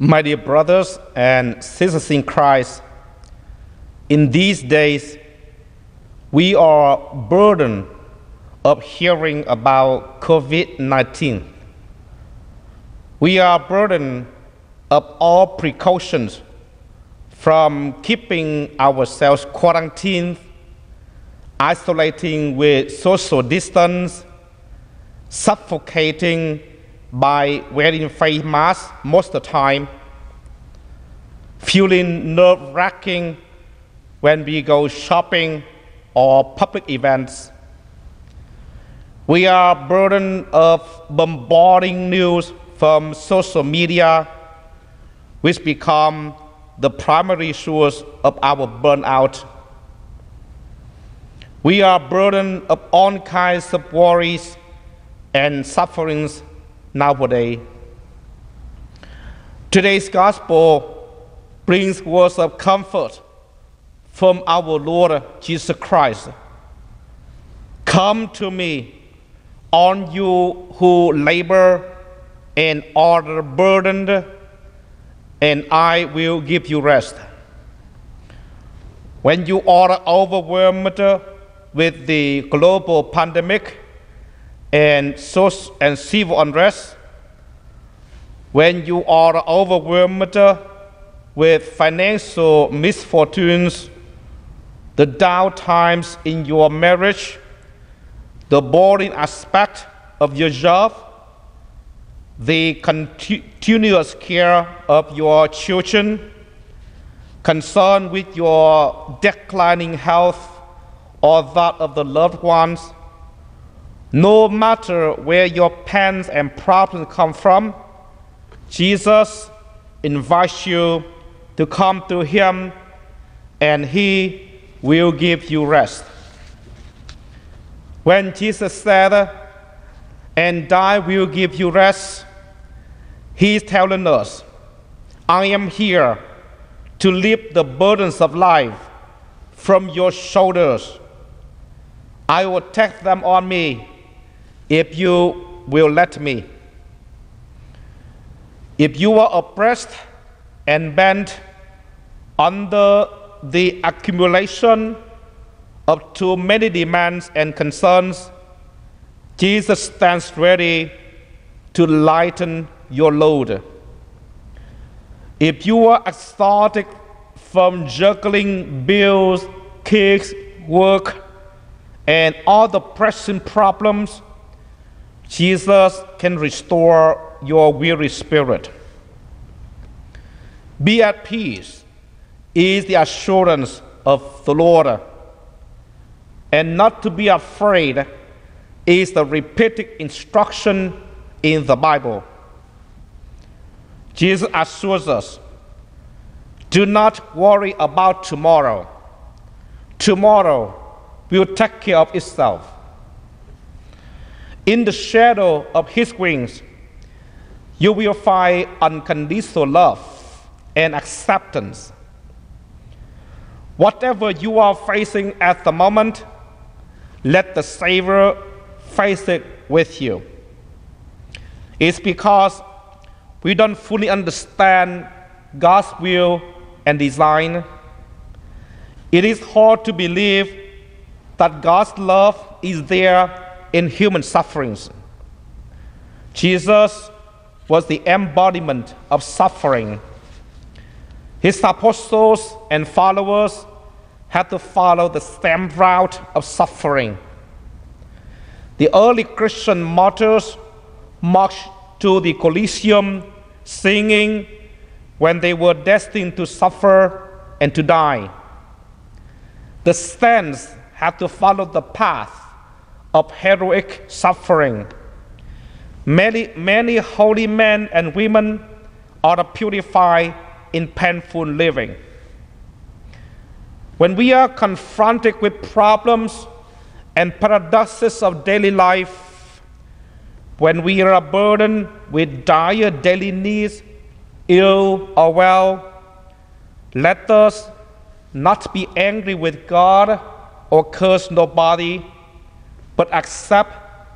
My dear brothers and sisters in Christ, in these days, we are burdened of hearing about COVID 19. We are burdened of all precautions from keeping ourselves quarantined, isolating with social distance, suffocating by wearing face masks most of the time, feeling nerve wracking when we go shopping or public events. We are burdened of bombarding news from social media, which become the primary source of our burnout. We are burdened of all kinds of worries and sufferings nowadays. Today's gospel brings words of comfort from our Lord Jesus Christ. Come to me, all you who labor and are burdened, and I will give you rest. When you are overwhelmed with the global pandemic and and civil unrest, when you are overwhelmed with financial misfortunes, the down times in your marriage, the boring aspect of your job, the continuous care of your children, concern with your declining health or that of the loved ones, no matter where your pains and problems come from, Jesus invites you to come to Him and He will give you rest. When Jesus said, and I will give you rest, He is telling us, I am here to lift the burdens of life from your shoulders. I will take them on me if you will let me. If you are oppressed and bent under the accumulation of too many demands and concerns, Jesus stands ready to lighten your load. If you are exhausted from juggling bills, kids, work, and all the pressing problems, Jesus can restore your weary spirit. Be at peace is the assurance of the Lord. And not to be afraid is the repeated instruction in the Bible. Jesus assures us do not worry about tomorrow. Tomorrow will take care of itself. In the shadow of his wings, you will find unconditional love and acceptance. Whatever you are facing at the moment, let the Savior face it with you. It's because we don't fully understand God's will and design. It is hard to believe that God's love is there in human sufferings. Jesus was the embodiment of suffering. His apostles and followers had to follow the same route of suffering. The early Christian martyrs marched to the Colosseum singing when they were destined to suffer and to die. The saints had to follow the path of heroic suffering. Many, many holy men and women are purified in painful living. When we are confronted with problems and paradoxes of daily life, when we are burdened with dire daily needs, ill or well, let us not be angry with God or curse nobody but accept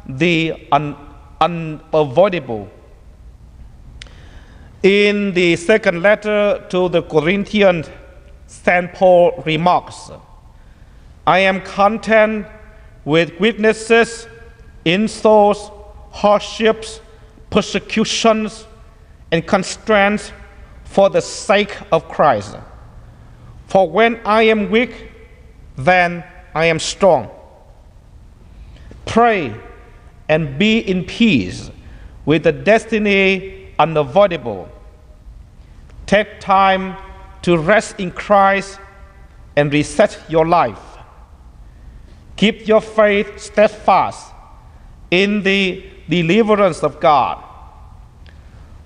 the un- unavoidable. In the second letter to the Corinthians, St. Paul remarks, I am content with weaknesses, insults, hardships, persecutions, and constraints for the sake of Christ. For when I am weak, then I am strong. Pray and be in peace with the destiny unavoidable. Take time to rest in Christ and reset your life. Keep your faith steadfast in the deliverance of God.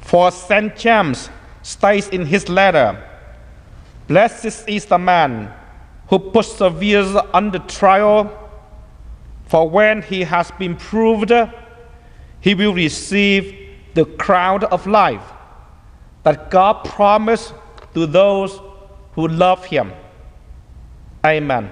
For St. James states in his letter, Blessed is the man who perseveres under trial, for when he has been proved, he will receive the crown of life that God promised to those who love him. Amen.